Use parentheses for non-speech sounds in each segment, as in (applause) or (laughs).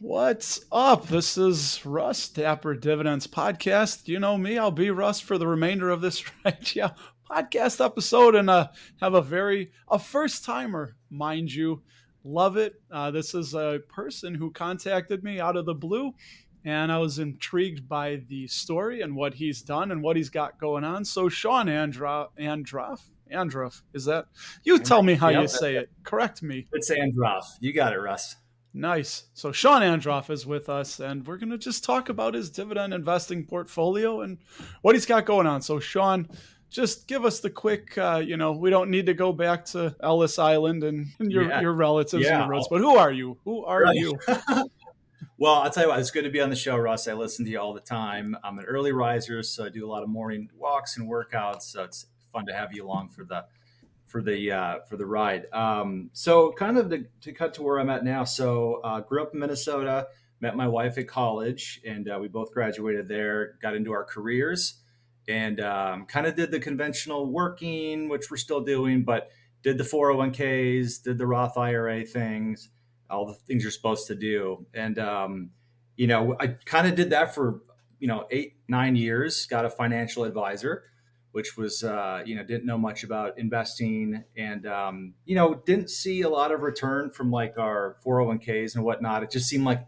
What's up? This is Russ, Dapper Dividends Podcast. You know me, I'll be Russ for the remainder of this (laughs) right yeah podcast episode and uh, have a very a first timer, mind you. Love it. Uh, this is a person who contacted me out of the blue, and I was intrigued by the story and what he's done and what he's got going on. So Shaun Andra Androff Androff is that? You tell me how you say it. Correct me. It's Androff. You got it, Russ. Nice. So Shaun Androff is with us, and we're going to just talk about his dividend investing portfolio and what he's got going on. So, Shaun, just give us the quick, uh, you know, we don't need to go back to Ellis Island and, and your, yeah. your relatives yeah. and your roots, but who are you? Who are right. you? (laughs) well, I'll tell you what, it's good to be on the show, Russ. I listen to you all the time. I'm an early riser, so I do a lot of morning walks and workouts. So it's fun to have you along for the for the uh, for the ride. Um, so, kind of to, to, cut to where I'm at now. So, uh, grew up in Minnesota, met my wife at college, and uh, we both graduated there. Got into our careers, and um, kind of did the conventional working, which we're still doing, but did the 401ks, did the Roth IRA things, all the things you're supposed to do, and um, you know, I kind of did that for you know eight nine years. Got a financial advisor which was uh, you know didn't know much about investing and um, you know didn't see a lot of return from like our 401ks and whatnot. It just seemed like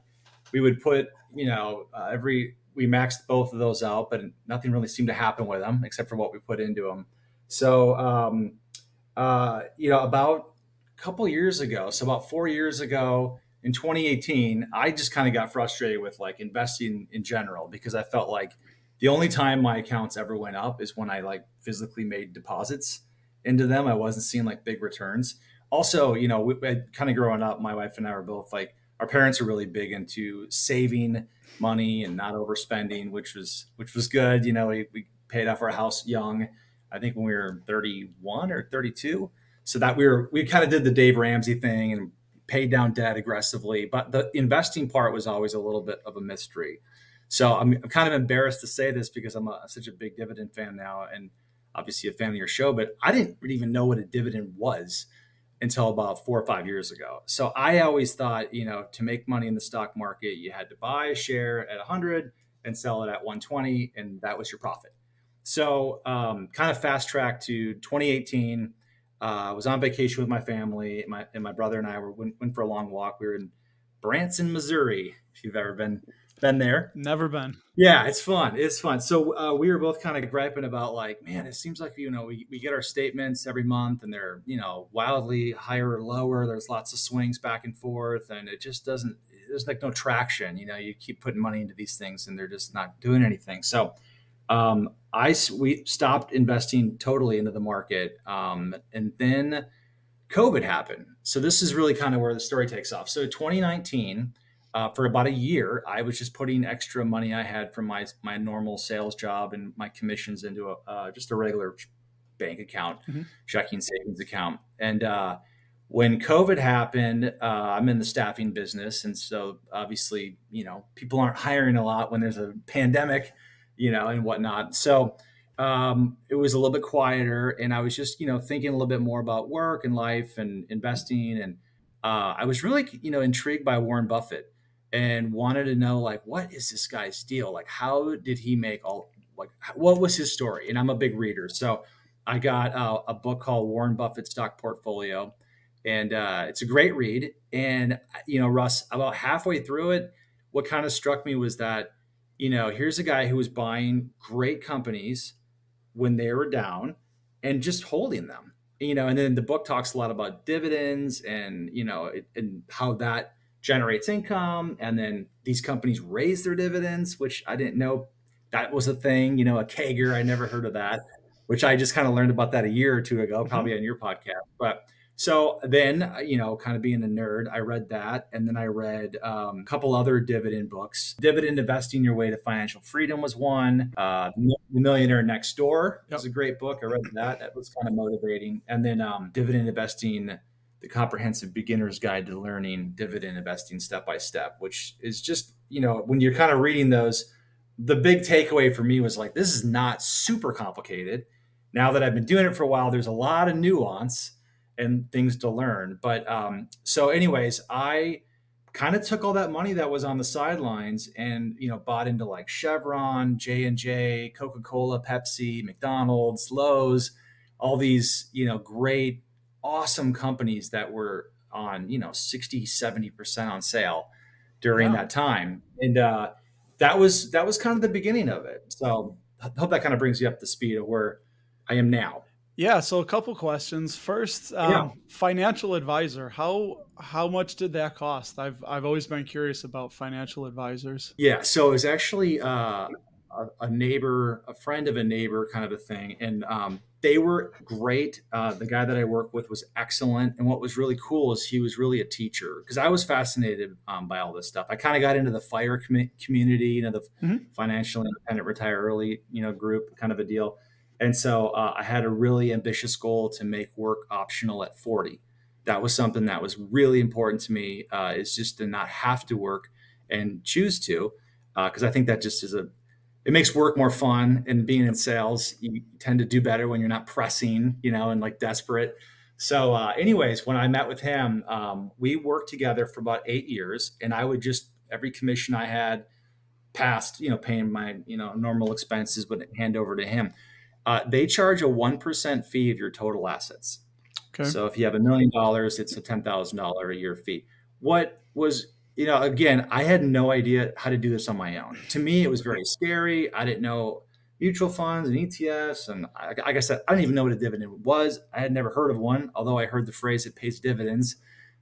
we would put you know uh, every we maxed both of those out, but nothing really seemed to happen with them except for what we put into them. So um, uh, you know about a couple years ago, so about four years ago in 2018, I just kind of got frustrated with like investing in general because I felt like the only time my accounts ever went up is when I like physically made deposits into them. I wasn't seeing like big returns. Also, you know, we, we kind of growing up, my wife and I were both like, our parents are really big into saving money and not overspending, which was which was good. You know, we, we paid off our house young. I think when we were 31 or 32. So that we were we kind of did the Dave Ramsey thing and paid down debt aggressively. But the investing part was always a little bit of a mystery. So I'm, I'm kind of embarrassed to say this because I'm such a big dividend fan now and obviously a fan of your show, but I didn't even know what a dividend was until about four or five years ago. So I always thought, you know, to make money in the stock market, you had to buy a share at 100 and sell it at 120, and that was your profit. So, um, kind of fast track to 2018. Uh, I was on vacation with my family, my, and my brother and I were went, went for a long walk. We were in Branson, Missouri. If you've ever been been there? Never been. Yeah, it's fun. It's fun. So uh, we were both kind of griping about like, man, it seems like you know we, we get our statements every month and they're you know wildly higher or lower. There's lots of swings back and forth, and it just doesn't. There's like no traction. You know, you keep putting money into these things and they're just not doing anything. So um, I we stopped investing totally into the market, um, and then COVID happened. So this is really kind of where the story takes off. So 2019 uh, for about a year, I was just putting extra money I had from my my normal sales job and my commissions into a uh, just a regular bank account, mm-hmm. checking savings account. And uh, when COVID happened, uh, I'm in the staffing business, and so obviously, you know, people aren't hiring a lot when there's a pandemic, you know, and whatnot. So um, it was a little bit quieter, and I was just, you know, thinking a little bit more about work and life and investing and. Uh, I was really, you know, intrigued by Warren Buffett and wanted to know like what is this guy's deal? Like how did he make all like what was his story? And i'm a big reader. So i got uh, a book called warren buffett stock portfolio and uh, it's a great read. And you know russ about halfway through it what kind of struck me was that you know here's a guy who was buying great companies when they were down and just holding them you know and then the book talks a lot about dividends and you know and how that generates income and then these companies raise their dividends which i didn't know that was a thing you know a CAGR i never heard of that which i just kind of learned about that a year or two ago mm-hmm. probably mm-hmm. on your podcast but so then you know kind of being a nerd i read that and then i read um, a couple other dividend books dividend investing your way to financial freedom was one uh, the millionaire next door yep. was a great book i read that that was kind of motivating and then um, dividend investing the comprehensive beginner's guide to learning dividend investing step by step which is just you know when you're kind of reading those the big takeaway for me was like this is not super complicated. Now that i've been doing it for a while there's a lot of nuance and things to learn. But um, so anyways i kind of took all that money that was on the sidelines and you know bought into like Chevron, J and J, Coca Cola, Pepsi, McDonald's, Lowe's, all these you know great, awesome companies that were on you know 60, 70 percent on sale during wow. that time, and uh, that was that was kind of the beginning of it. So I hope that kind of brings you up to speed of where I am now. Yeah. So a couple questions. First, um, yeah. financial advisor. How how much did that cost? I've I've always been curious about financial advisors. Yeah. So it was actually uh, a, a, neighbor, a friend of a neighbor, kind of a thing, and um, they were great. Uh, the guy that I worked with was excellent, and what was really cool is he was really a teacher because I was fascinated um, by all this stuff. I kind of got into the fire com- community, you know, the mm-hmm. financial independent retire early, you know, group kind of a deal and so uh, I had a really ambitious goal to make work optional at 40. That was something that was really important to me. Uh, is just to not have to work and choose to, because uh, I think that just is a it makes work more fun. And being in sales, you tend to do better when you're not pressing, you know, and like desperate. So, uh, anyways, when I met with him, um, we worked together for about eight years, and I would just every commission I had past, you know, paying my you know normal expenses, would hand over to him. Uh, they charge a 1% fee of your total assets. Okay. So if you have a million dollars, it's a $10,000 a year fee. What was, you know, again, I had no idea how to do this on my own. To me, it was very scary. I didn't know mutual funds and ETFs. And like I said, I didn't even know what a dividend was. I had never heard of one, although I heard the phrase it pays dividends.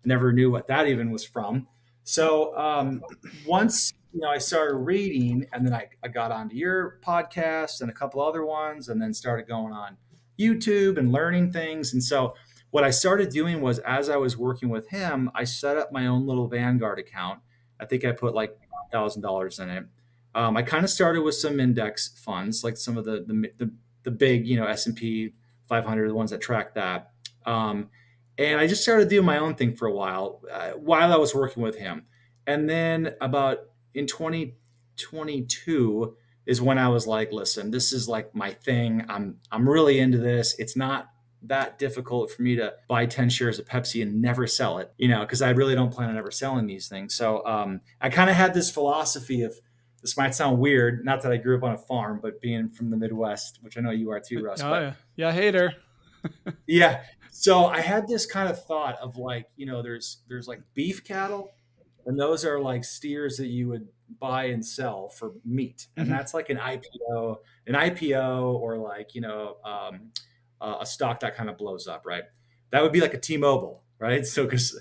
Never knew what that even was from. So um, once you know, I started reading, and then I, I got onto your podcast and a couple other ones, and then started going on YouTube and learning things. And so, what I started doing was, as I was working with him, I set up my own little Vanguard account. I think I put like thousand dollars in it. Um, I kind of started with some index funds, like some of the the the, the big, you know, S and P 500, the ones that track that. Um, and I just started doing my own thing for a while uh, while I was working with him. And then about in 2022 is when I was like, listen, this is like my thing. I'm I'm really into this. It's not that difficult for me to buy 10 shares of Pepsi and never sell it, you know, because I really don't plan on ever selling these things. So um, I kind of had this philosophy of this might sound weird, not that I grew up on a farm, but being from the Midwest, which I know you are too, Russ. Oh, but, yeah. yeah, hater. (laughs) yeah. So I had this kind of thought of like, you know, there's there's like beef cattle and those are like steers that you would buy and sell for meat and mm-hmm. that's like an ipo an ipo or like you know um, uh, a stock that kind of blows up right? That would be like a t-mobile right? (laughs) So because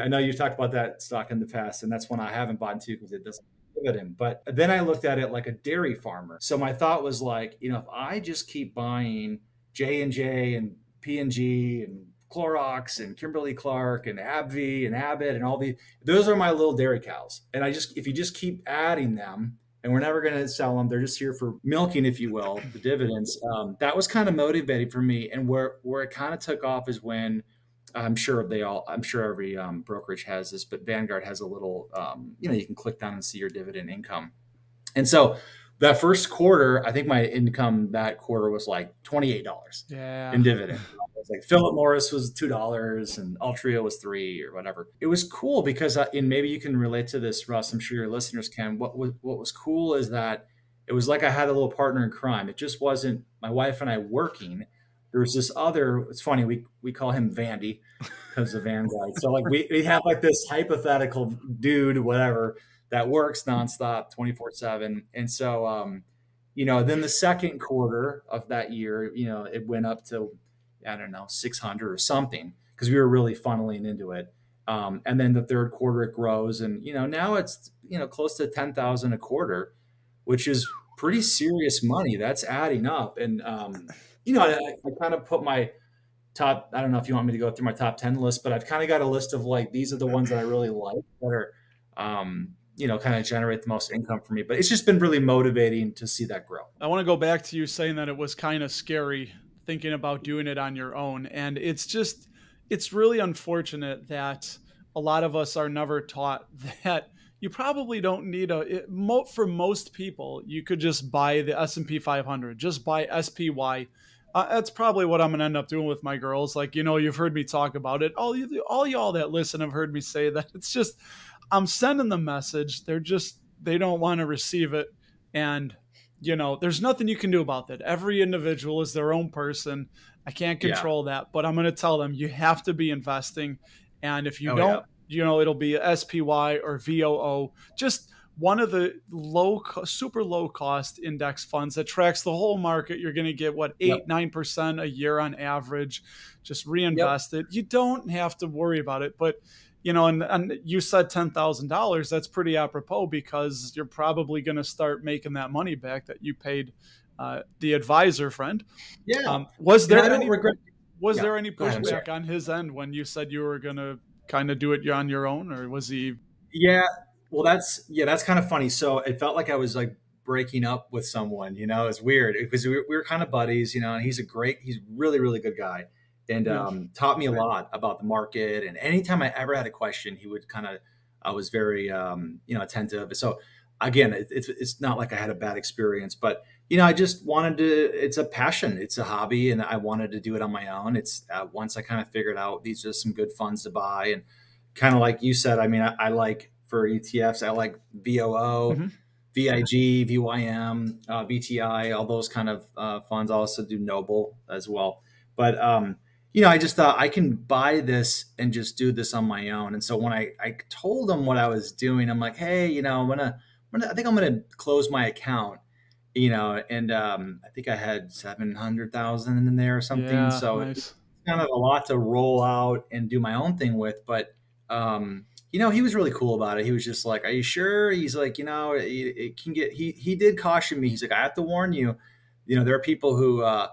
i know you've talked about that stock in the past and that's one i haven't bought into because it doesn't dividend but then i looked at it like a dairy farmer. So my thought was like you know if i just keep buying j and j and p and g and Clorox and Kimberly Clark and AbbVie and Abbott and all the those are my little dairy cows. And I just if you just keep adding them, and we're never going to sell them, they're just here for milking, if you will, the dividends. Um, that was kind of motivating for me. And where where it kind of took off is when I'm sure they all I'm sure every um, brokerage has this, but Vanguard has a little um, you know you can click down and see your dividend income. And so that first quarter, I think my income that quarter was like twenty eight dollars yeah. in dividend It was like Philip Morris was two dollars and Altria was three or whatever. It was cool because, uh, and maybe you can relate to this, Russ. I'm sure your listeners can. What was what was cool is that it was like I had a little partner in crime. It just wasn't my wife and I working. There was this other. It's funny we we call him Vandy because of Vanguard. So like we we have like this hypothetical dude, whatever, that works nonstop, twenty four seven, and so. um you know, then the second quarter of that year, you know, it went up to I don't know, 600 or something, because we were really funneling into it. Um, and then the third quarter it grows, and you know now it's you know close to 10,000 a quarter, which is pretty serious money. That's adding up, and um, you know I, I kind of put my top. I don't know if you want me to go through my top 10 list, but I've kind of got a list of like these are the ones that I really like that are. Um, you know, kind of generate the most income for me. But it's just been really motivating to see that grow. I want to go back to you saying that it was kind of scary thinking about doing it on your own. And it's just, it's really unfortunate that a lot of us are never taught (laughs) that you probably don't need a it, mo, for most people you could just buy the s&p 500 just buy spy uh, that's probably what i'm going to end up doing with my girls like you know you've heard me talk about it all you all y'all that listen have heard me say that it's just I'm sending the message. They're just they don't want to receive it, and you know, there's nothing you can do about that. Every individual is their own person. I can't control yeah. that, but I'm going to tell them you have to be investing, and if you oh, don't, yeah. you know, it'll be SPY or VOO. Just one of the low, super low cost index funds that tracks the whole market. You're going to get what eight, nine percent a year on average. Just reinvest yep. it. You don't have to worry about it, but you know, and, and you said ten thousand dollars. That's pretty apropos because you're probably going to start making that money back that you paid uh, the advisor friend. Yeah. Um, was there any regret? Was yeah. there any pushback on his end when you said you were going to kind of do it on your own, or was he? Yeah, well, that's yeah, that's kind of funny. So it felt like I was like breaking up with someone. You know, it's weird because we, we were kind of buddies. You know, and he's a great, he's really really good guy, and um, taught me a lot about the market. And anytime I ever had a question, he would kind of, I was very um, you know attentive. So again, it, it's it's not like I had a bad experience, but you know, I just wanted to. It's a passion. It's a hobby, and I wanted to do it on my own. It's uh, once I kind of figured out these are some good funds to buy, and kind of like you said. I mean, I, I like for ETFs. I like VOO, mm-hmm. VIG, VYM, uh, VTI, all those kind of uh, funds. I also do Noble as well. But, um, you know, I just thought I can buy this and just do this on my own. And so when I, I told them what I was doing, I'm like, hey, you know, I'm going to, I think I'm going to close my account, you know, and um, I think I had 700,000 in there or something. Yeah, so nice. it's kind of a lot to roll out and do my own thing with. But, um, you know, he was really cool about it. He was just like, "Are you sure?" He's like, "You know, it, it, can get." He he did caution me. He's like, "I have to warn you. You know, there are people who uh,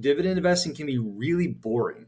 dividend investing can be really boring.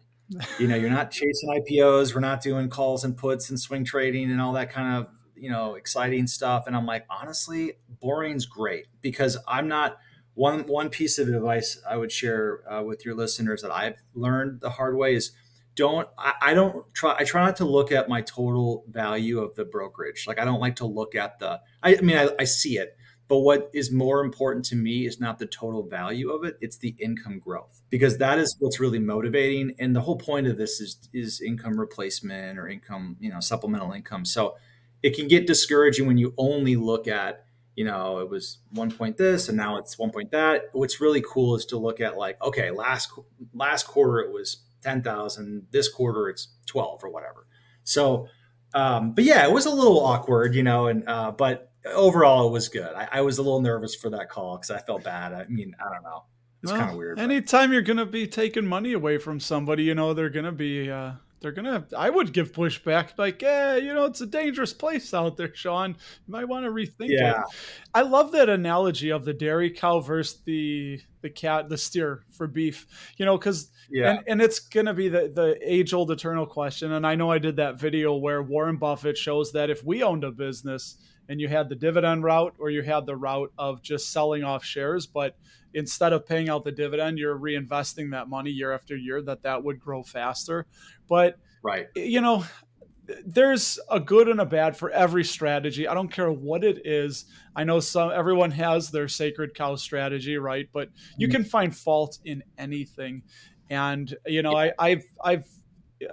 You know, you're not chasing IPOs. We're not doing calls and puts and swing trading and all that kind of you know exciting stuff." And I'm like, honestly, boring's great because I'm not. One one piece of advice I would share uh, with your listeners that I've learned the hard way is don't I, I, don't try i try not to look at my total value of the brokerage like i don't like to look at the i, I mean I, I, see it but what is more important to me is not the total value of it it's the income growth because that is what's really motivating and the whole point of this is is income replacement or income you know supplemental income so it can get discouraging when you only look at you know it was one point this and now it's one point that what's really cool is to look at like okay last last quarter it was 10,000. This quarter it's 12 or whatever. So, um, but yeah, it was a little awkward, you know, and, uh, but overall it was good. I, I was a little nervous for that call because I felt bad. I mean, I don't know. It's well, kind of weird. Anytime but. you're going to be taking money away from somebody, you know, they're going to be, uh, they're gonna i would give pushback like yeah you know it's a dangerous place out there shaun you might want to rethink yeah. it i love that analogy of the dairy cow versus the the cat the steer for beef you know because yeah and, and it's gonna be the the age old eternal question and i know i did that video where warren buffett shows that if we owned a business and you had the dividend route or you had the route of just selling off shares but instead of paying out the dividend you're reinvesting that money year after year that that would grow faster but right you know there's a good and a bad for every strategy. I don't care what it is. I know some everyone has their sacred cow strategy, right? But you mm-hmm. can find fault in anything. And you know, yeah. I, I've I've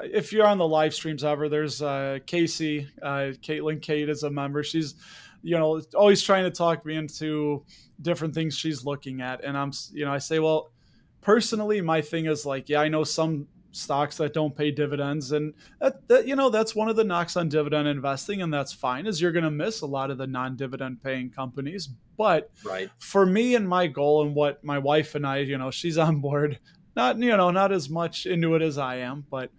if you're on the live streams ever, there's uh, Casey, uh, Caitlin Kate is a member. She's you know always trying to talk me into different things she's looking at, and I'm you know I say well personally my thing is like yeah i know some stocks that don't pay dividends and that, that, you know that's one of the knocks on dividend investing and that's fine is you're going to miss a lot of the non-dividend paying companies but right. for me and my goal and what my wife and I you know she's on board not you know not as much into it as I am but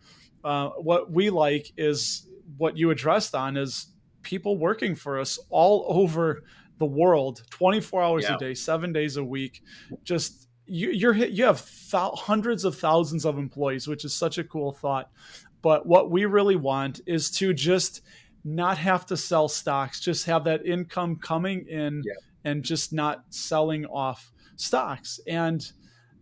uh, what we like is what you addressed on is people working for us all over the world 24 hours yeah. a day 7 days a week just you, you're you have th- hundreds of thousands of employees, which is such a cool thought. But what we really want is to just not have to sell stocks, just have that income coming in yeah. and just not selling off stocks. And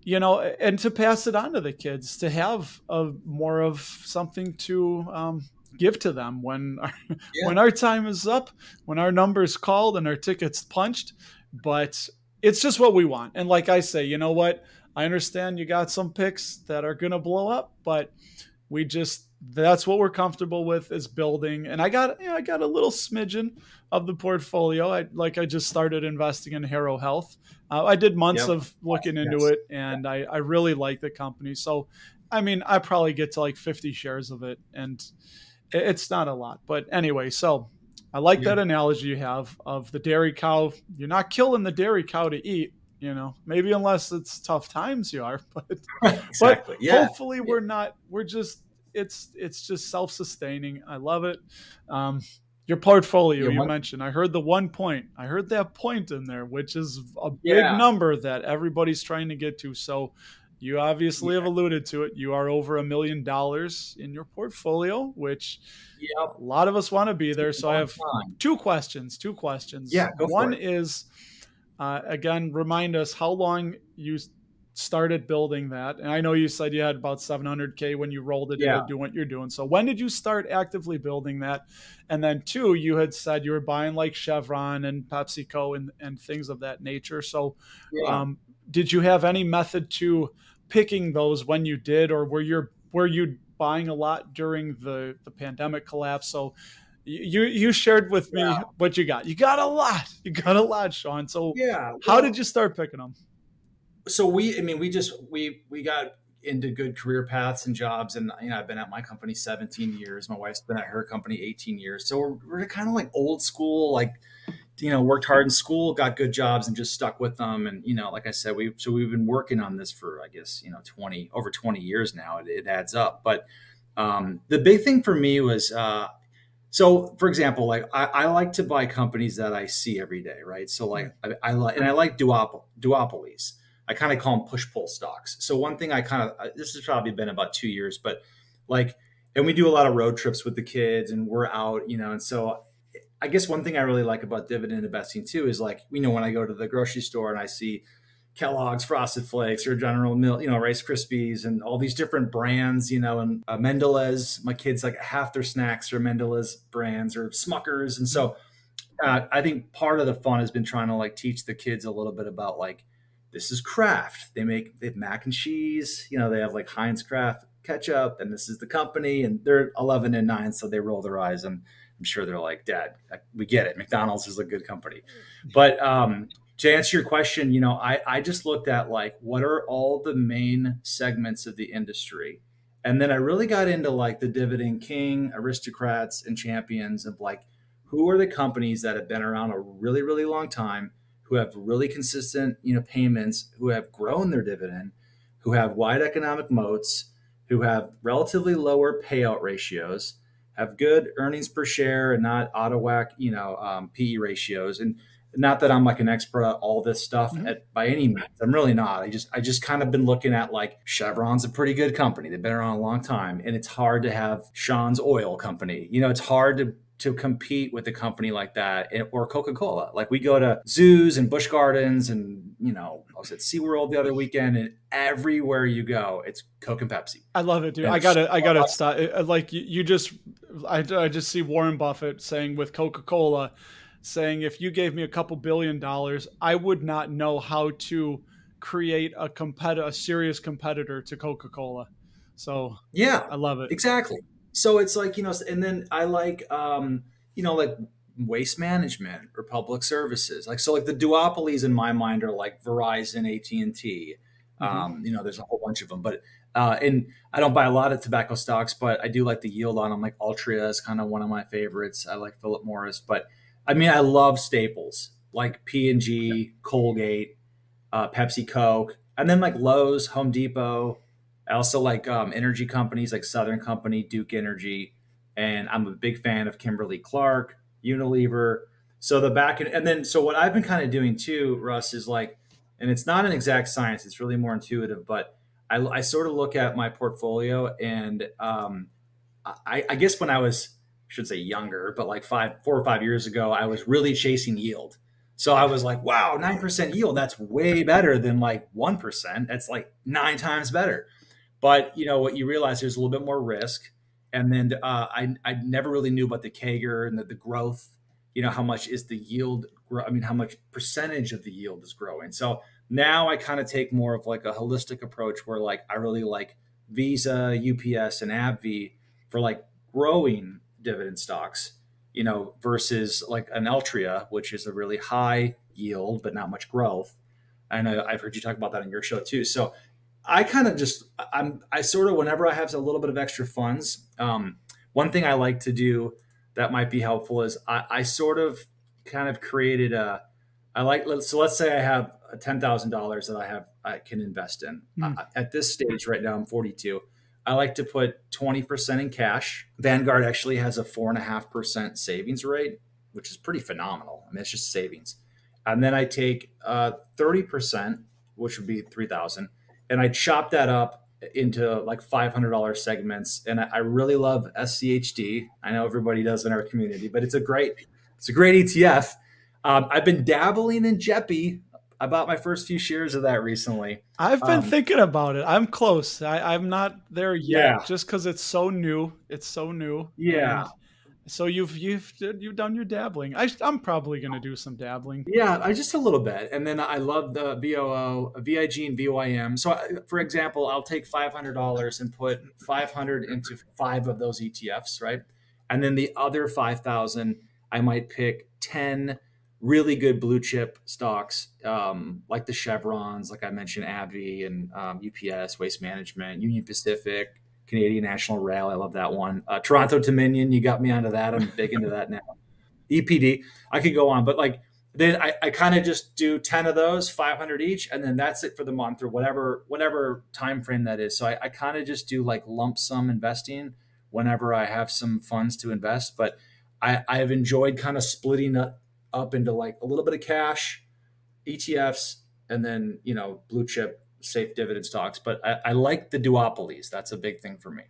you know, and to pass it on to the kids to have a more of something to um, give to them when (laughs) our, yeah. when our time is up, when our number's called and our tickets punched. But it's just what we want. And like I say, you know what? I understand you got some picks that are going to blow up, but we just that's what we're comfortable with is building. And I got, you know, I got a little smidgen of the portfolio. I like I just started investing in Harrow Health. Uh, I did months yep. of looking yes. into it, and I, I really like the company. So, I mean, I probably get to like 50 shares of it, and it's not a lot. But anyway, so I like yeah. that analogy you have of the dairy cow. You're not killing the dairy cow to eat, you know. Maybe unless it's tough times you are, (laughs) but (laughs) exactly. But yeah. hopefully we're not. We're just it's it's just self sustaining. I love it. Um, your portfolio you mentioned. I heard the one point. I heard that point in there, which is a big yeah. number that everybody's trying to get to. So you obviously yeah. have alluded to it. You are over a million dollars in your portfolio, which yep. a lot of us want to be there. So I have time. two questions. Two questions. Yeah. One is, uh, again, remind us how long you started building that. And I know you said you had about 700K when you rolled it yeah. into doing what you're doing. So when did you start actively building that? And then two, you had said you were buying like Chevron and PepsiCo and, and things of that nature. So yeah. um, did you have any method to picking those when you did, or were you were you buying a lot during the the pandemic collapse? So you you shared with me yeah. what you got. You got a lot. You got a lot, Shaun. So yeah, well, how did you start picking them? So we, I mean, we just we we got into good career paths and jobs, and you know, I've been at my company 17 years. My wife's been at her company 18 years. So we're, we're kind of like old school, like you know, worked hard in school, got good jobs, and just stuck with them. And you know, like I said, we so we've been working on this for I guess you know 20 over 20 years now. It, it adds up. But um, the big thing for me was. Uh, so, for example, like I, I, like to buy companies that I see every day, right? So, like I, I like and I like duop- duopolies. I kind of call them push pull stocks. So, one thing I kind of this has probably been about two years, but like, and we do a lot of road trips with the kids, and we're out, you know, and so I guess one thing I really like about dividend investing too is like, you know, when I go to the grocery store and I see Kellogg's Frosted Flakes or General Mills, you know, Rice Krispies and all these different brands, you know, and uh, Mondelez, my kids like half their snacks are Mondelez brands or Smuckers. And so uh, I think part of the fun has been trying to like teach the kids a little bit about like, this is Kraft. They make they have mac and cheese, you know, they have like Heinz Kraft ketchup and this is the company and they're 11 and 9 so they roll their eyes and I'm sure they're like, Dad, we get it. McDonald's is a good company. But um, to answer your question, you know, I, I just looked at like what are all the main segments of the industry. And then I really got into like the dividend king, aristocrats, and champions of like who are the companies that have been around a really, really long time, who have really consistent, you know, payments, who have grown their dividend, who have wide economic moats, who have relatively lower payout ratios have good earnings per share and not auto whack, you know, um, PE ratios. And not that I'm like an expert at all this stuff mm-hmm. at, by any means. I'm really not. I just I just kind of been looking at like Chevron's a pretty good company. They've been around a long time, and it's hard to have Shaun's Oil Company. You know, it's hard to to compete with a company like that eh, or Coca-Cola. Like we go to zoos and Busch Gardens and, you know, I was at SeaWorld the other weekend and everywhere you go, it's Coke and Pepsi. I love it, dude. And I gotta, I gotta stop. Eh, eh, like you, you just, I, I just see Warren Buffett saying with Coca-Cola, saying if you gave me a couple billion dollars, I would not know how to create a competitor, a serious competitor to Coca-Cola. So yeah, I love it. Exactly so it's like you know and then i like um you know like waste management or public services. Like so like the duopolies in my mind are like verizon at&t mm-hmm. um, you know there's a whole bunch of them but uh, and i don't buy a lot of tobacco stocks but i do like the yield on them like altria is kind of one of my favorites. I like philip morris but i mean i love staples like p&g colgate uh, pepsi coke and then like lowes home depot I also like um, energy companies like Southern Company, Duke Energy, and I'm a big fan of Kimberly Clark, Unilever. So the back end, and then so what I've been kind of doing too, Russ, is like, and it's not an exact science; it's really more intuitive. But I, I sort of look at my portfolio, and um, I, I guess when I was, I should say younger, but like five, four or five years ago, I was really chasing yield. So I was like, wow, 9% yield, that's way better than like 1%. That's like nine times better. But you know what you realize there's a little bit more risk, and then uh, I I never really knew about the CAGR and the, the growth. You know how much is the yield? Grow, I mean, how much percentage of the yield is growing? So now I kind of take more of like a holistic approach where like I really like Visa, UPS, and AbbVie for like growing dividend stocks, you know, versus like an Altria, which is a really high yield but not much growth. And I, I've heard you talk about that on your show too. So I kind of just I'm I sort of whenever I have a little bit of extra funds, um, one thing I like to do that might be helpful is I, I sort of kind of created a I like so let's say I have ten thousand dollars that I have I can invest in. Mm. at this stage right now, I'm 42. I like to put 20% in cash. Vanguard actually has a four and a half percent savings rate, which is pretty phenomenal. I mean, it's just savings. And then I take uh, 30%, which would be 3000 and I chop that up into like $500 segments. And I, I really love SCHD. I know everybody does in our community, but it's a great, it's a great ETF. Um, I've been dabbling in JEPI. I bought my first few shares of that recently. I've been um, thinking about it. I'm close. I, am not there yet, yeah. just because it's so new. It's so new. Yeah. So you've you've you've done your dabbling. I, am probably going to do some dabbling. Yeah, I just a little bit, and then I love the VOO, VIG, and VYM. So, I, for example, I'll take five hundred dollars and put five hundred into five of those ETFs, right? And then the other five thousand, I might pick ten really good blue chip stocks, um, like the Chevrons, like I mentioned, AbbVie and um, UPS, Waste Management, Union Pacific, Canadian National Rail. I love that one. Uh, Toronto Dominion, you got me onto that. I'm big into that now. (laughs) EPD, I could go on, but like then I, I kind of just do 10 of those, 500 each, and then that's it for the month or whatever whatever time frame that is. So I, I kind of just do like lump sum investing whenever I have some funds to invest. But I, I have enjoyed kind of splitting up, up into like a little bit of cash, ETFs, and then you know blue chip safe dividend stocks, but I, I like the duopolies. That's a big thing for me.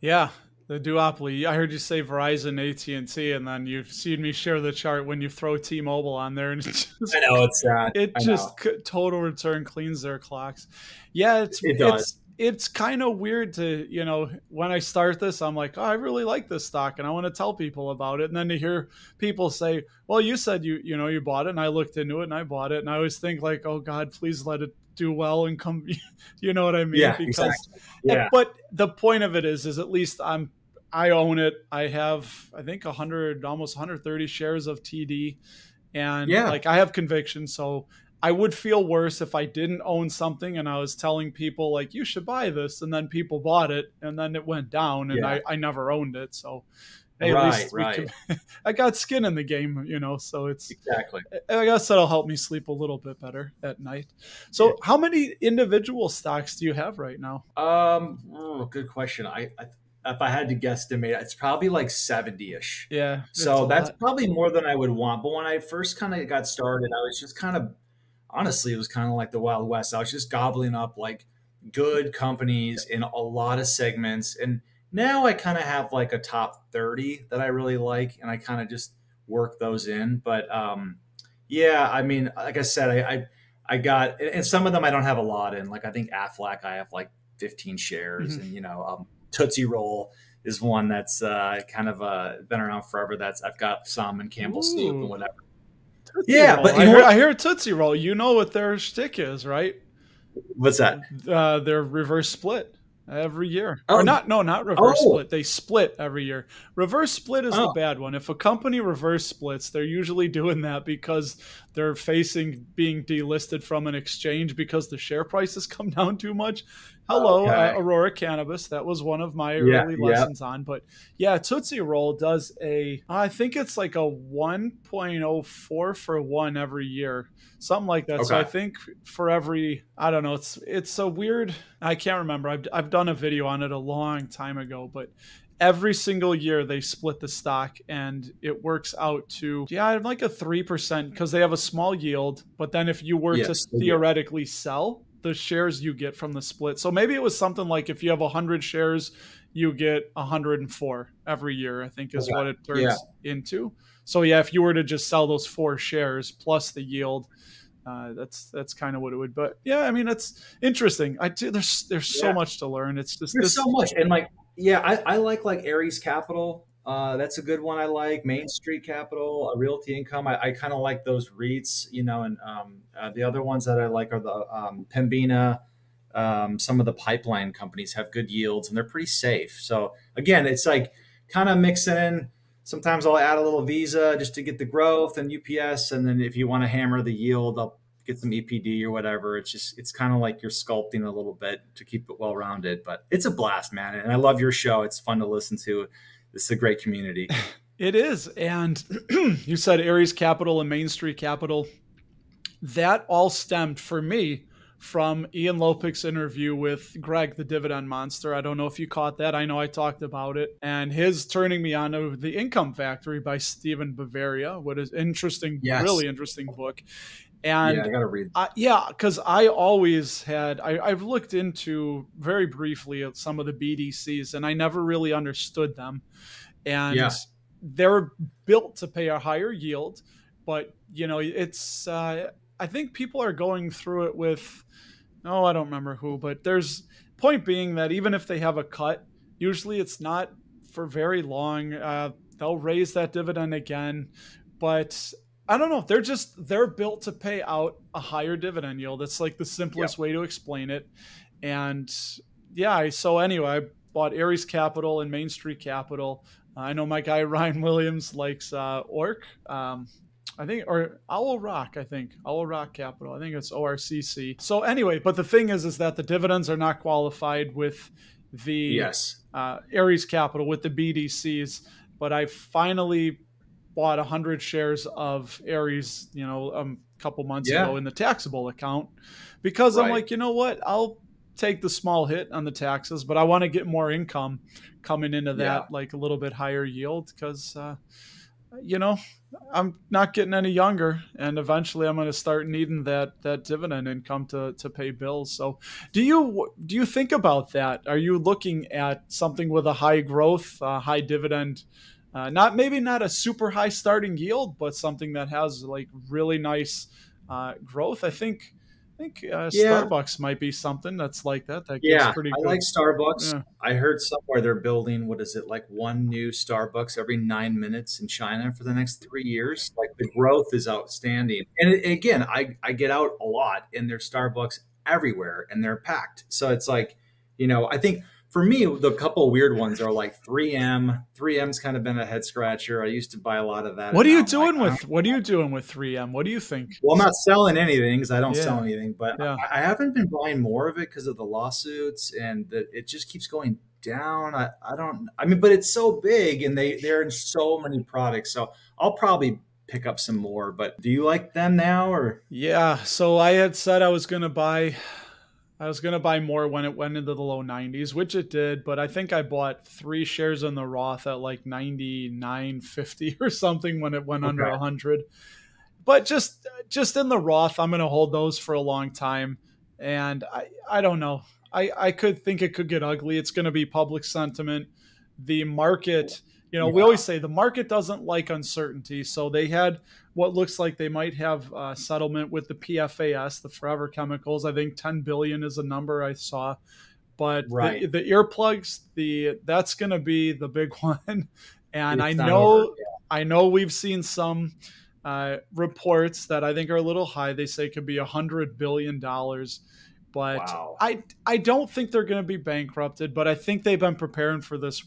Yeah, the duopoly. I heard you say Verizon, AT and T, and then you've seen me share the chart when you throw T-Mobile on there, and it (laughs) just, I know it's sad. It I just know. total return cleans their clocks. Yeah, it's it it's it's kind of weird to you know when I start this, I'm like, oh, I really like this stock, and I want to tell people about it, and then to hear people say, well, you said you you know you bought it, and I looked into it, and I bought it, and I always think like, oh God, please let it do well and come (laughs) you know what i mean yeah because exactly. yeah. but the point of it is is at least i'm i own it i have i think 100 almost 130 shares of td and yeah. like i have conviction so i would feel worse if i didn't own something and i was telling people like you should buy this and then people bought it and then it went down and yeah. I, I never owned it so Hey, right, right. Can, (laughs) I got skin in the game, you know, so it's exactly. I guess that'll help me sleep a little bit better at night. So, yeah. how many individual stocks do you have right now? Um, oh, good question. I, I if I had to guesstimate, it's probably like 70 ish. Yeah. So that's lot. probably more than I would want. But when I first kind of got started, I was just kind of, honestly, it was kind of like the Wild West. I was just gobbling up like good companies in a lot of segments. And now I kind of have like a top 30 that I really like, and I kind of just work those in. But um, yeah, I mean, like I said, I, I, I got, and some of them I don't have a lot in. Like I think Aflac, I have like 15 shares, mm-hmm. and you know, um, Tootsie Roll is one that's uh, kind of uh, been around forever. That's I've got some and Campbell soup and whatever. Tootsie yeah, roll. but I hear, I hear Tootsie Roll. You know what their shtick is, right? What's that? Uh, their reverse split every year. Oh. Or not no, not reverse oh. split. They split every year. Reverse split is oh. the bad one. If a company reverse splits, they're usually doing that because they're facing being delisted from an exchange because the share prices come (laughs) down too much. Hello, okay. uh, Aurora Cannabis. That was one of my yeah, early lessons yeah. on. But yeah, Tootsie Roll does a, I think it's like a 1.04 for one every year, something like that. Okay. So I think for every, I don't know, it's it's a weird. I can't remember. I've I've done a video on it a long time ago, but every single year they split the stock and it works out to yeah like a 3% because they have a small yield but then if you were yes, to theoretically sell the shares you get from the split. So maybe it was something like if you have 100 shares, you get 104 every year, I think is okay. what it turns yeah. into. So yeah, if you were to just sell those four shares plus the yield, uh, that's that's kind of what it would. But yeah, I mean, it's interesting. I do, there's there's yeah. so much to learn. It's just there's this, so much, and like yeah, I, I like like Ares Capital. Uh, that's a good one I like. Main Street Capital, uh, Realty Income. I, I kind of like those REITs, you know, and um, uh, the other ones that I like are the um, Pembina, Um, some of the pipeline companies have good yields and they're pretty safe. So again, it's like kind of mixing in. Sometimes I'll add a little Visa just to get the growth and UPS, and then if you want to hammer the yield, I'll get some EPD or whatever. It's just it's kind of like you're sculpting a little bit to keep it well rounded. But it's a blast, man, and I love your show. It's fun to listen to. This is a great community. (laughs) It is, and (clears throat) you said Ares Capital and Main Street Capital. That all stemmed for me from Ian Lopik's interview with Greg, the dividend monster. I don't know if you caught that. I know I talked about it. And his turning me on to The Income Factory by Steven Bavaria, what is interesting, yes. really interesting book. And yeah, I gotta read. Uh, yeah, because I always had I, have looked into very briefly at some of the BDCs, and I never really understood them. And yeah. they're built to pay a higher yield, but you know, it's uh, I think people are going through it with oh, I don't remember who, but there's point being that even if they have a cut, usually it's not for very long. Uh, they'll raise that dividend again, but I don't know. They're just they're built to pay out a higher dividend yield. That's like the simplest way to explain it. And yeah, so anyway, I bought Ares Capital and Main Street Capital. Uh, I know my guy (laughs) Ryan Williams likes uh, Orc. Um, I think, or Owl Rock, I think, Owl Rock Capital. I think it's ORCC. So anyway, but the thing is, is that the dividends are not qualified with the yes uh, Ares Capital with the BDCs. But I finally bought 100 shares of Ares, you know, a um, couple months yeah. ago in the taxable account because right. I'm like, you know what? I'll take the small hit on the taxes, but I want to get more income coming into that, yeah. like a little bit higher yield because, uh, you know, I'm not getting any younger, and eventually I'm going to start needing that that dividend income to to pay bills. So, do you do you think about that? Are you looking at something with a high growth, uh, high dividend uh, not maybe not a super high starting yield, but something that has like really nice uh, growth. I think. I think uh, yeah. Starbucks might be something that's like that. That yeah, pretty I like Starbucks. Yeah. I heard somewhere they're building what is it like one new Starbucks every nine minutes in China for the next three years. Like the growth is outstanding. And it, again, I I get out a lot, and there's Starbucks everywhere, and they're packed. So it's like, you know, I think for me, the couple weird ones are like 3M. 3M's kind of been a head scratcher. I used to buy a lot of that. What are you doing like, with What are you doing with 3M? What do you think? Well, I'm not selling anything because I don't yeah. sell anything, but yeah. I, I, haven't been buying more of it because of the lawsuits, and the, it just keeps going down. I, I don't. I mean, but it's so big, and they they're in so many products. So I'll probably pick up some more. But do you like them now, or? Yeah. So I had said I was going to buy I was gonna buy more when it went into the low 90s, which it did, but I think I bought three shares in the Roth at like 99.50 (laughs) or something when it went okay. under 100. But just just in the Roth, I'm gonna hold those for a long time, and I I don't know. I I could think it could get ugly. It's gonna be public sentiment. The market you know, yeah. we always say the market doesn't like uncertainty. So they had what looks like they might have a settlement with the PFAS, the Forever Chemicals. I think 10 billion is a number I saw. But right. the, the, earplugs, the that's going to be the big (laughs) one. And it's I know, yeah. I know we've seen some uh, reports that I think are a little high. They say could be a hundred billion dollars but wow. I I don't think they're going to be bankrupted. But I think they've been preparing for this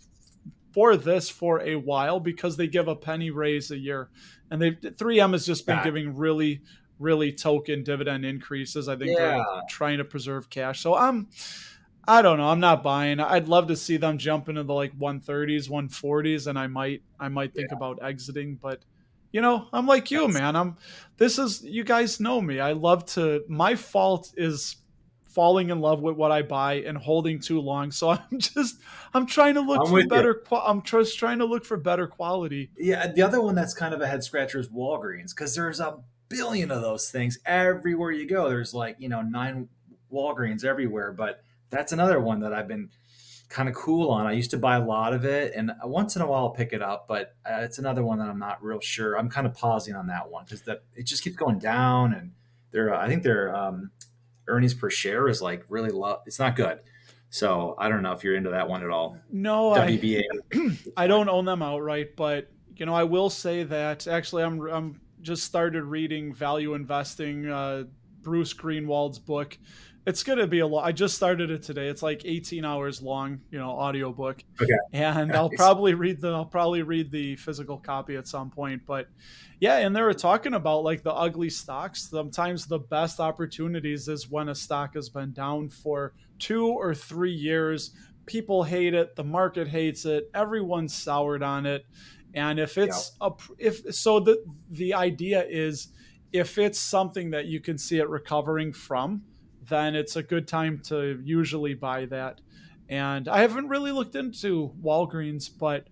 for this for a while because they give a penny raise a year, and they 3M has just been giving really really token dividend increases. I think yeah. they're trying to preserve cash. So I'm I don't know. I'm not buying. I'd love to see them jump into the like 130s, 140s, and I might I might think yeah. about exiting, but you know, I'm like you, That's, man. I'm this is you guys know me. I love to my fault is falling in love with what I buy and holding too long. So (laughs) I'm just I'm trying to look I'm for better. I'm just trying to look for better quality. Yeah, the other one that's kind of a head scratcher is Walgreens because there's a billion of those things everywhere you go. There's like you know nine Walgreens everywhere, but that's another one that I've been kind of cool on. I used to buy a lot of it, and once in a while I'll pick it up, but uh, it's another one that I'm not real sure. I'm kind of pausing on that one because that it just keeps going down, and they're I think they're um, earnings per share is like really low. It's not good. So I don't know if you're into that one at all. No, WBA. I, (clears throat) I don't own them outright, but you know, I will say that actually I'm I'm just started reading value investing uh, Bruce Greenwald's book. It's going to be a lot. I just started it today. It's like 18 hours long, you know, audiobook. Okay. And I'll probably read the I'll probably read the physical copy at some point, but yeah, and they were talking about like the ugly stocks. Sometimes the best opportunities is when a stock has been down for 2 or 3 years. People hate it, the market hates it, everyone's soured on it. And if it's yeah. a if so the the idea is if it's something that you can see it recovering from, then it's a good time to usually buy that. And I haven't really looked into Walgreens, but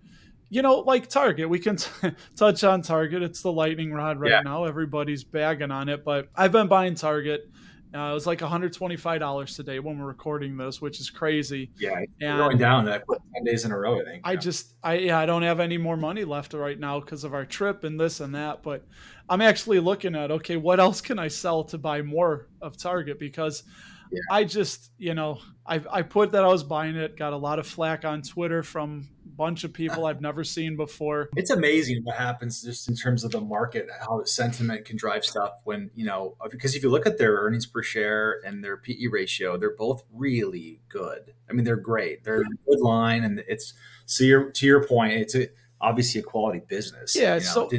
you know, like Target, we can t- (laughs) touch on Target. It's the lightning rod right yeah. now. Everybody's bagging on it, but I've been buying Target. Uh, it was like $125 today when we're recording this, which is crazy. Yeah, and going down that ten days in a row. I think. I just, I yeah, I don't have any more money left right now because of our trip and this and that. But I'm actually looking at okay, what else can I sell to buy more of Target because yeah. I just, you know, I I put that I was buying it. Got a lot of flack on Twitter from bunch of people I've never seen before. It's amazing what happens just in terms of the market, how sentiment can drive stuff when, you know, because if you look at their earnings per share and their PE ratio, they're both really good. I mean, they're great. They're a good line. And it's, so you're, to your point, it's a, obviously a quality business. Yeah. You know, so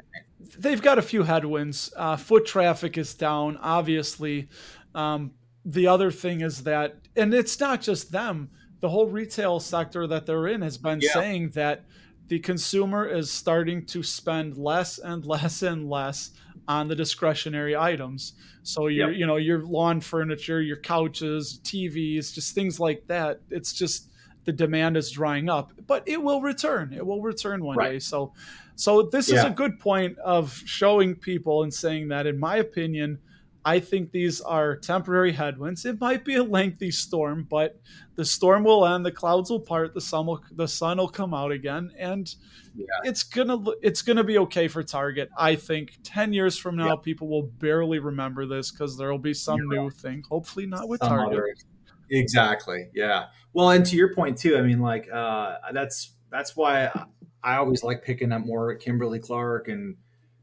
(clears throat) they've got a few headwinds. Uh, foot traffic is down, obviously. Um, the other thing is that, and it's not just them the whole retail sector that they're in has been yeah. saying that the consumer is starting to spend less and (laughs) less and less on the discretionary items. So your yep. you know your lawn furniture, your couches, TVs, just things like that. It's just the demand is drying up, but it will return. It will return one right. day. So so this yeah. is a good point of showing people and saying that in my opinion I think these are temporary headwinds. It might be a lengthy storm, but the storm will end, the clouds will part, the sun will the sun will come out again, and yeah. it's gonna it's gonna be okay for Target. I think ten years from now, people will barely remember this because there will be some yeah. new thing. Hopefully, not with some Target. Other, exactly. Yeah. Well, and to your point too, I mean, like uh, that's that's why I always like picking up more Kimberly Clark and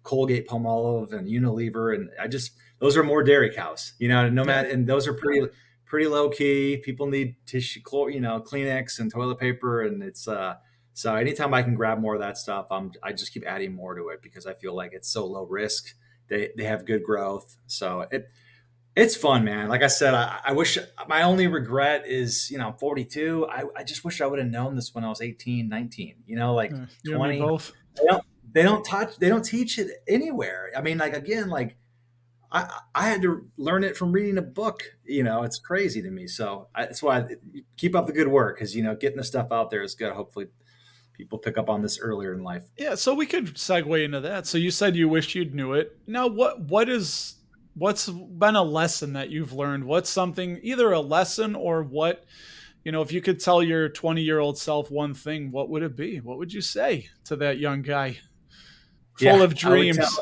Colgate Palmolive and Unilever, and I just those are more dairy cows, you know. No matter, and those are pretty pretty low key. People need tissue, you know, Kleenex and toilet paper, and it's uh. So anytime I can grab more of that stuff, I'm I just keep adding more to it because I feel like it's so low risk. They they have good growth, so it it's fun, man. Like I said, I, I wish my only regret is, you know, I'm 42. I, I just wish I would have known this when I was 18, 19, you know, like yeah, 20. Both. They don't, they don't touch, they don't teach it anywhere. I mean, like, again, like I, I had to learn it from reading a book. You know, it's crazy to me. So I, that's why I, keep up the good work because you know getting the stuff out there is good. Hopefully, people pick up on this earlier in life. Yeah. So we could segue into that. So you said you wish you'd knew it. Now, what what is what's been a lesson that you've learned? What's something either a lesson or what? You know, if you could tell your 20 year old self one thing, what would it be? What would you say to that young guy full yeah, of dreams?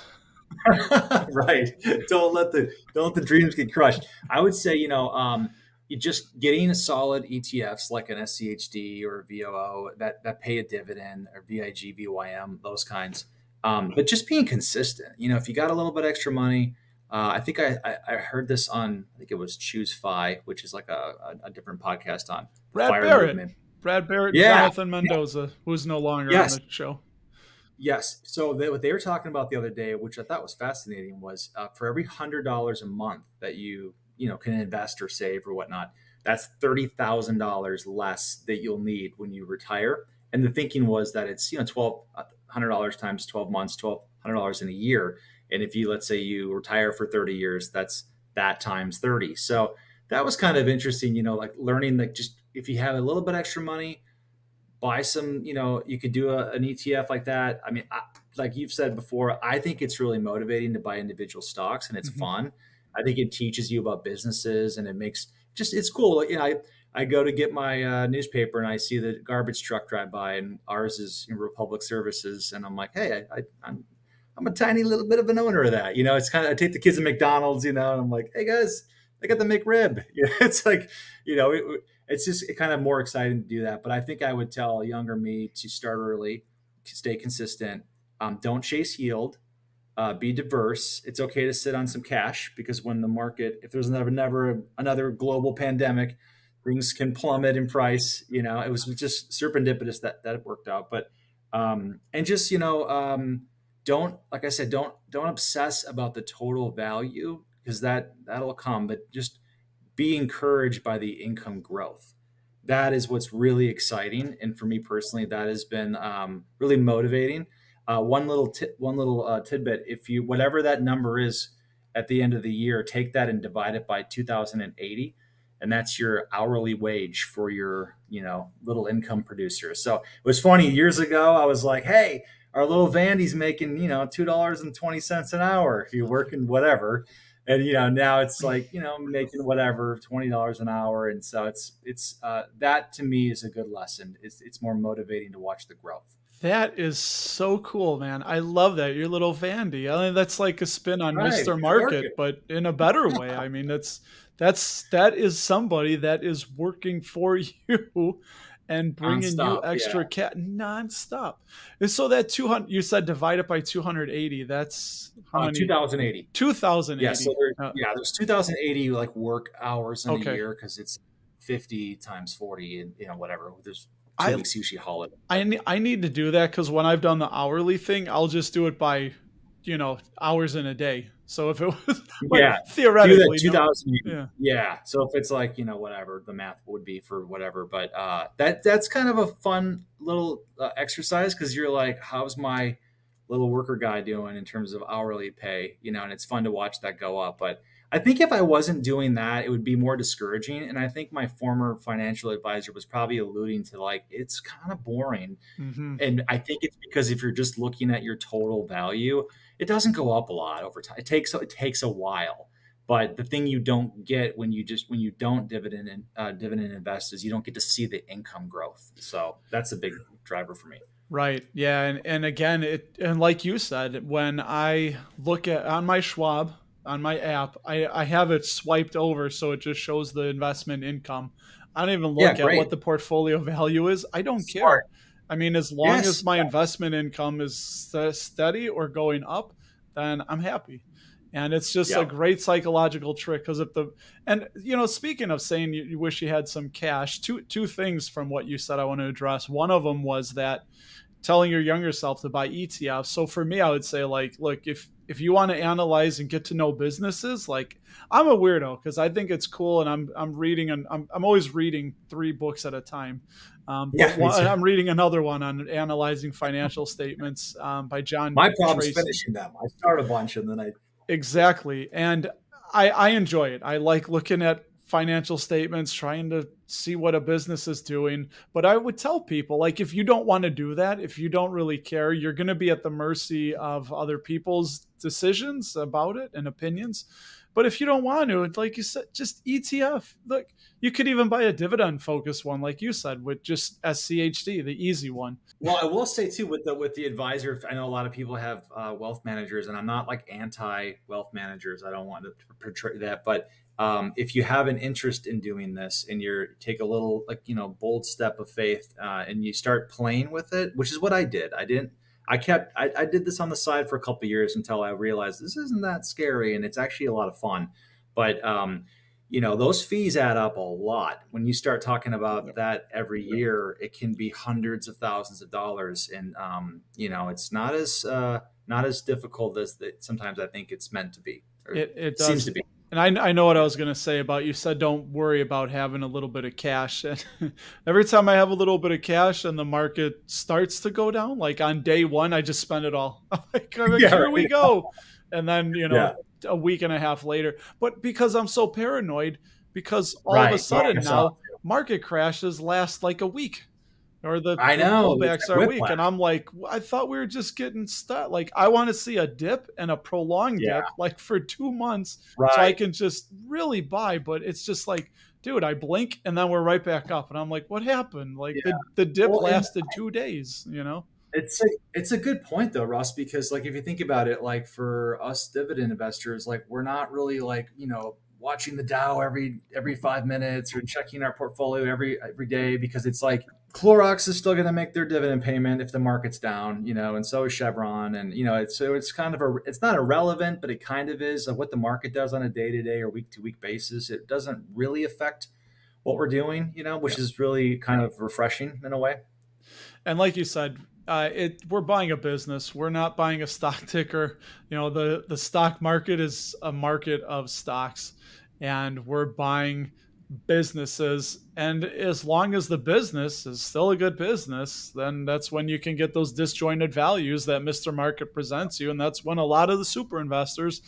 (laughs) right. Don't let the don't let the dreams get crushed. I would say, you know, um, you just getting a solid ETFs like an SCHD or VOO that that pay a dividend or VIG, VYM, those kinds. Um, but just being consistent. You know, if you got a little bit extra money, uh, I think I, I, I, heard this on I think it was ChooseFI, which is like a, a, a different podcast on Brad Barrett. Movement. Brad Barrett, yeah. Jonathan Mendonsa, yeah. who's no longer yes. on the show. Yes. So they, what they were talking about the other day, which I thought was fascinating, was uh, for every hundred dollars a month that you you know can invest or save or whatnot, that's thirty thousand dollars less that you'll need when you retire. And the thinking was that it's you know twelve uh, hundred dollars times twelve months, twelve hundred dollars in a year. And if you let's say you retire for thirty years, that's that times thirty. So that was kind of interesting. You know, like learning that just if you have a little bit extra money buy some, you know, you could do a, an ETF like that. I mean, I, like you've said before, I think it's really motivating to buy individual stocks and it's mm-hmm. fun. I think it teaches you about businesses and it makes just, it's cool. You know, I, I go to get my uh, newspaper and I see the garbage truck drive by and ours is Republic Services. And I'm like, hey, I, I, I'm, I'm a tiny little bit of an owner of that. You know, it's kind of, I take the kids to McDonald's, you know, and I'm like, hey guys, I got the McRib. (laughs) You know, it's like, you know, it, it's just kind of more exciting to do that. But I think I would tell younger me to start early, stay consistent, um, don't chase yield. uh, be diverse. It's okay to sit on some cash because when the market, if there's never never another global pandemic, things can plummet in price. You know, it was just serendipitous that that it worked out. But um, and just you know, um, don't like I said, don't don't obsess about the total value because that that'll come. But just be encouraged by the income growth. That is what's really exciting, and for me personally, that has been um, really motivating. Uh, one little t- one little uh, tidbit: if you whatever that number is at the end of the year, take that and divide it by 2,080 and that's your hourly wage for your you know little income producer so it was funny years ago i was like hey our little vandy's making you know two dollars and 20 cents an hour if you're working whatever and you know now it's like you know making whatever twenty dollars an hour and so it's it's uh, that to me is a good lesson it's, it's more motivating to watch the growth that is so cool, man. I love that. Your little Vandy. I mean, that's like a spin on right, Mr. Market, but in a better way. I mean, that's that's that is somebody that is working for (laughs) you and bringing you extra yeah. cat nonstop. And so that 200 you said divide it by 280. That's how uh, many 2080. 2080. Yeah, so there, uh, yeah, there's 2080 like work hours in okay. a year cuz it's 50 times 40 and you know whatever. There's two I, weeks usually holiday. I I need to do that cuz when I've done the hourly thing, I'll just do it by you know hours in a day. So if it (laughs) was like, yeah theoretically, two thousand yeah. yeah. So if it's like you know whatever the math would be for whatever, but uh, that that's kind of a fun little uh, exercise because you're like, how's my little worker guy doing in terms of hourly pay? You know, and it's fun to watch that go up. But I think if I wasn't doing that, it would be more discouraging. And I think my former financial advisor was probably alluding to like it's kind of boring. Mm-hmm. And I think it's because if you're just looking at your total value it doesn't go up a lot over time. It takes it takes a while. But the thing you don't get when you just when you don't dividend and uh, dividend invest is you don't get to see the income growth. So that's a big driver for me. Right. Yeah. And and again, it and like you said, when I look at on my Schwab on my app, I I have it swiped over so it just shows the investment income. I don't even look yeah, at what the portfolio value is. I don't Smart. care. I mean, as long yes. as my investment income is steady or going up, then I'm happy. And it's just a great psychological trick because if the and you know speaking of saying you, you, wish you had some cash, two two things from what you said I want to address. One of them was that telling your younger self to buy ETFs. So for me, I would say like, look, if if you want to analyze and get to know businesses, like I'm a weirdo because I think it's cool and I'm I'm reading and I'm I'm always reading three books at a time. Um, yeah, one, I'm reading another one on analyzing financial statements um, by John. My problem is finishing them. I start a bunch and then I exactly, and I, I enjoy it. I like looking at financial statements, trying to see what a business is doing. But I would tell people, like, if you don't want to do that, if you don't really care, you're going to be at the mercy of other people's decisions about it and opinions. But if you don't want to, like you said, just ETF. Look, you could even buy a dividend focused one, like you said, with just SCHD, the easy one. Well, I will say too, with the with the advisor, I know a lot of people have uh, wealth managers, and I'm not like anti wealth managers. I don't want to portray that, but um, if you have an interest in doing this and you take a little like you know bold step of faith uh, and you start playing with it, which is what I did. I didn't I kept I, I did this on the side for a couple years until I realized this isn't that scary and it's actually a lot of fun. But um, you know those fees add up a lot when you start talking about that every year. It can be hundreds of thousands of dollars, and um, you know it's not as uh, not as difficult as that sometimes I think it's meant to be. It, it does. seems to be. And I, I know what I was going to say about you said don't worry about having a little bit of cash. (laughs) And every time I have a little bit of cash and the market starts to go down, like on day one, I just spend it all. (laughs) I'm like, I'm like yeah, here right. we go. And then, you know, yeah. a week and a half later. But because I'm so paranoid, because all right. of a sudden now market crashes last like a week or the I know pullbacks are weak, and I'm like, I thought we were just getting stuck. Like, I want to see a dip and a prolonged yeah. dip, like for two months, right. so I can just really buy. But it's just like, dude, I blink and then we're right back up, and I'm like, what happened? Like yeah. the the dip well, lasted two days, you know. It's a it's a good point though, Russ, because like if you think about it, like for us dividend investors, like we're not really like you know watching the Dow every every five minutes or checking our portfolio every every day because it's like Clorox is still going to make their dividend payment if the market's down, you know, and so is Chevron, and you know, it's so it's kind of a it's not irrelevant, but it kind of is of what the market does on a day to day or week to week basis. It doesn't really affect what we're doing, you know, which yeah. is really kind of refreshing in a way. And like you said, uh, it we're buying a business. We're not buying a stock (laughs) ticker. You know, the the stock market is a market of stocks, and we're buying businesses. And as long as the business is still a good business, then that's when you can get those disjointed values that Mr. Market presents you. And that's when a lot of the super investors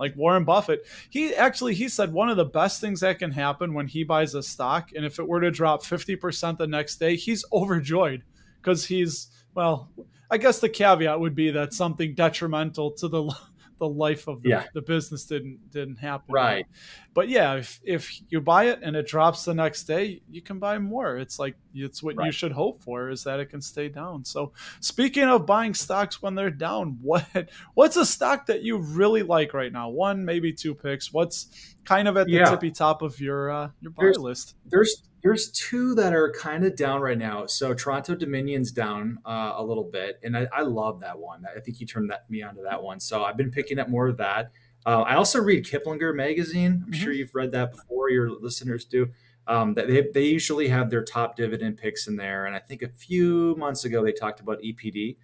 like Warren Buffett, he actually he said one of the best things that can happen when he buys a stock, and if it were to drop 50% the next day, he's (laughs) overjoyed because he's well, I guess the caveat would be that something detrimental to the (laughs) the life of the, yeah. the business didn't didn't happen. Right. But yeah, if if you buy it and it drops the next day, you can buy more. It's like it's what right. you should hope for is that it can stay down. So speaking of buying stocks when they're down, (laughs) what what's a stock that you really like right now? One, maybe two picks. What's kind of at the yeah. tippy top of your uh, your buy list? There's there's two that are kind of down right now. So Toronto Dominion's down uh, a little bit, and I, I, love that one. I think you turned that me onto that one. So I've been picking up more of that. Uh, I also read Kiplinger magazine. I'm mm-hmm. sure you've read that before. Your listeners do. Um, they they usually have their top dividend picks in there, and I think a few months ago they talked about EPD.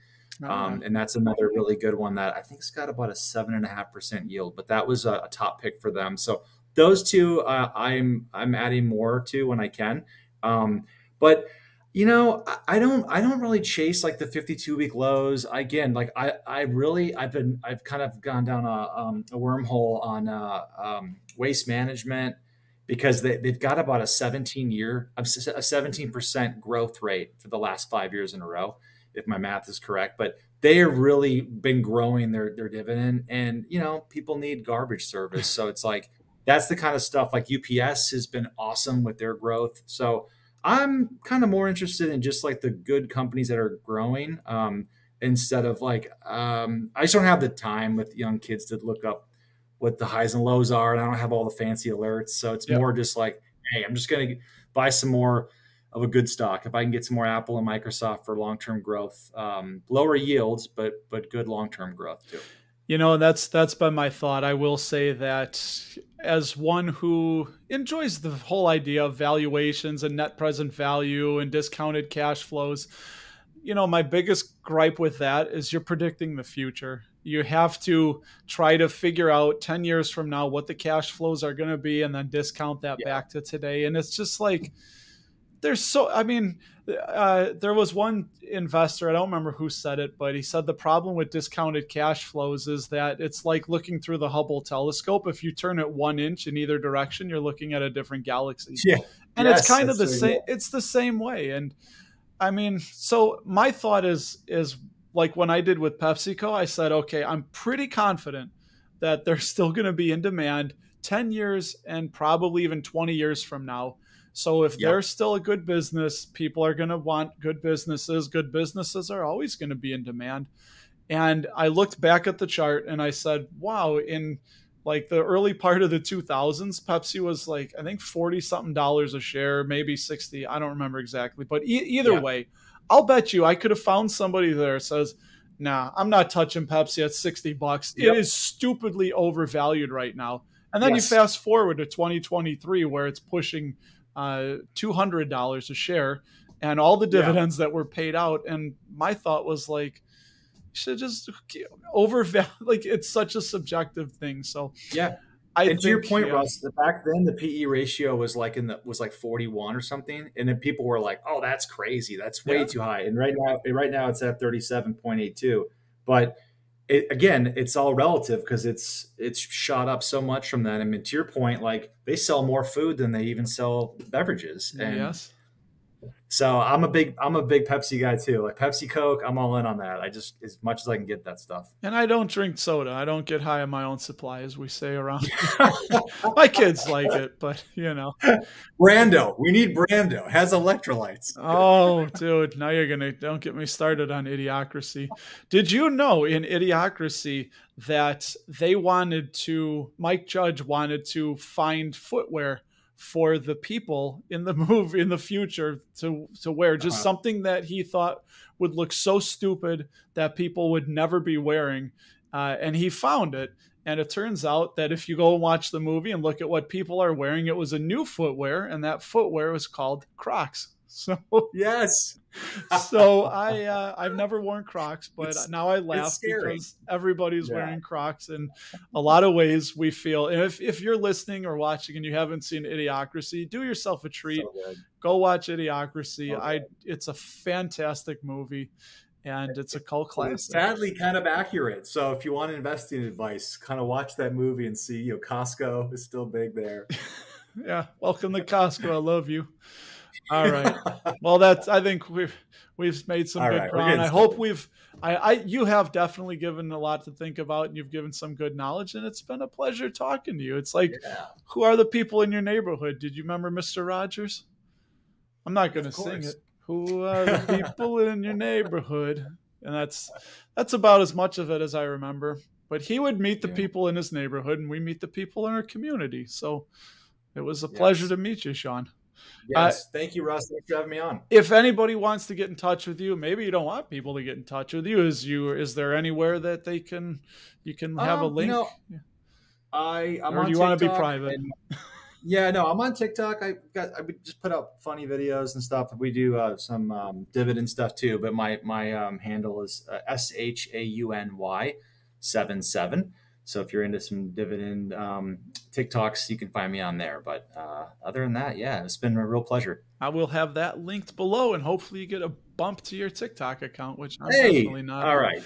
Oh, um, and that's another really good one that I think's got about a seven and a half percent yield, but that was a, a top pick for them. So those two uh, I'm I'm adding more to when I can. Um, but you know, I don't I don't really chase like the 52 week lows. Again, like I I really I've been I've kind of gone down a, um, a wormhole on uh, um, waste management because they, they've got about a 17 year a 17% growth rate for the last five years in a row if my math is correct but they have really been growing their their dividend and you know people need garbage service so it's like that's the kind of stuff like UPS has been awesome with their growth. So I'm kind of more interested in just like the good companies that are growing um, instead of like um, I just don't have the time with young kids to look up what the highs and lows are, and I don't have all the fancy alerts. So it's yep. more just like, hey, I'm just gonna buy some more of a good stock. If I can get some more Apple and Microsoft for long term growth, um, lower yields, but but good long term growth too. You know, that's that's been my thought. I will say that as one who enjoys the whole idea of valuations and net present value and discounted cash flows, you know, my biggest gripe with that is you're predicting the future. You have to try to figure out 10 years from now what the cash flows are going to be and then discount that yeah. back to today. And it's just like, there's so, I mean, uh, there was one investor, I don't remember who said it, but he said the problem with discounted cash flows is that it's like looking through the Hubble telescope. If you turn it one inch in either direction, you're looking at a different galaxy. Yeah. And yes, it's kind of the same it's the same way. And I mean, so my thought is is like when I did with PepsiCo, I said, okay, I'm pretty confident that they're still going to be in demand 10 years and probably even 20 years from now so if yep. they're still a good business, people are going to want good businesses. Good businesses are always going to be in demand. And I looked back at the chart and I said, wow, in like the early part of the 2000s, Pepsi was like, I think 40 something dollars a share, maybe 60. I don't remember exactly. But e- either yeah. way, I'll bet you I could have found somebody there says, nah, I'm not touching Pepsi at 60 bucks. Yep. It is stupidly overvalued right now. And then yes. you fast forward to 2023 where it's pushing uh, $200 a share and all the dividends yeah. that were paid out. And my thought was like, should just overvalue, (laughs) like it's such a subjective thing. So yeah. I and think, to your point, yeah. Russ, back then the PE ratio was like in the was like 41 or something, and then people were like, "Oh, that's crazy. That's way yeah. too high." And right now, right now it's at 37.82. But it, again, it's all relative because it's it's shot up so much from that. I mean, to your point, like they sell more food than they even sell beverages. And yes. So I'm a big I'm a big Pepsi guy too. Like Pepsi Coke, I'm all in on that. I just as much as I can get that stuff. And I don't drink soda. I don't get high on my own supply, as we say around. (laughs) my kids like it, but you know. Brawndo, we need Brawndo. Has electrolytes. oh, dude, now you're gonna don't get me started on Idiocracy. Did you know in Idiocracy that they wanted to Mike Judge wanted to find footwear for the people in the (laughs) move in the future to to wear just uh-huh. something that he thought would look so stupid that people would never be wearing uh, and he found it and it turns out that if you go watch the movie and look at what people are wearing, it was a new footwear, and that footwear was called Crocs. (laughs) So yes, so I uh, I've never worn Crocs, but it's, now I laugh because everybody's yeah. wearing Crocs. and a lot of ways, we feel. And if if you're listening or watching and you haven't seen Idiocracy, do yourself a treat. So Go watch Idiocracy. Okay. I it's a fantastic movie and it's a cult classic. It's sadly kind of accurate. So if you want investing advice, kind of watch that movie and see. You know, Costco is still big there. (laughs) yeah, welcome to Costco. I love you. All right. (laughs) well, that's. I think we've we've made some All good right, ground. I hope we've. I, I you have definitely given a lot to think about, and you've given some good knowledge, and it's been a pleasure talking to you. It's like, yeah. who are the people in your neighborhood? Did you remember Mister Rogers? I'm not going to sing it who are the (laughs) people in your neighborhood and that's that's about as much of it as i remember but he would meet the yeah. people in his neighborhood and we meet the people in our community so it was a yes. pleasure to meet you shaun yes. Uh, thank you russ. Thanks for having me on. If anybody wants to get in touch with you maybe you don't want people to get in touch with you. Is you is there anywhere that they can you can have um, a link? you know, i I'm or do you want to be private? and- yeah, no, I'm on TikTok. I got I just put up funny videos and stuff. We do uh, some um, dividend stuff too, but my my um, handle is uh, S H A U N Y seven seven. So if you're into some dividend um, TikToks, you can find me on there. But uh, other than that, yeah, it's been a real pleasure. I will have that linked below, and hopefully you get a bump to your TikTok account, which I'm hey, definitely not. All right.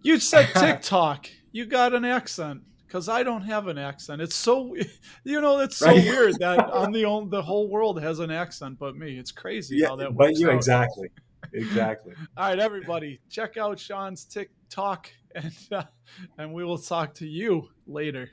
You said (laughs) TikTok. you got an accent because I don't have an accent. It's so, (laughs) you know, it's so right. weird that (laughs) on the the whole world has an accent, but me. It's crazy yeah, how that works. But you out. exactly, exactly. All right, everybody, check out Shaun's TikTok, (laughs) and uh, and we will talk to you later.